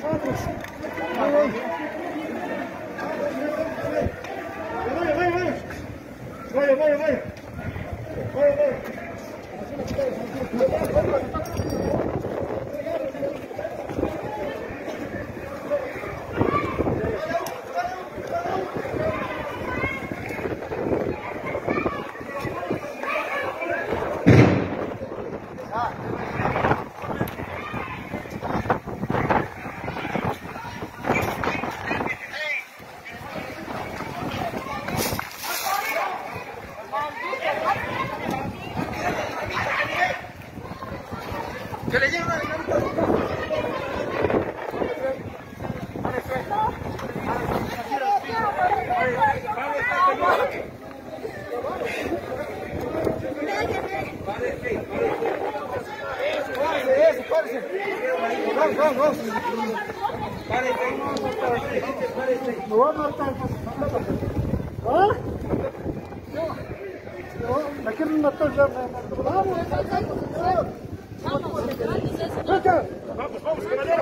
Vai, vai, vai! Vai, vai! Thank you. Que le lleve una Vamos, vamos, vamos. No va a matar. ¿Ah? No, me ya. Vamos, vamos. Vamos, vamos, cavaleiro!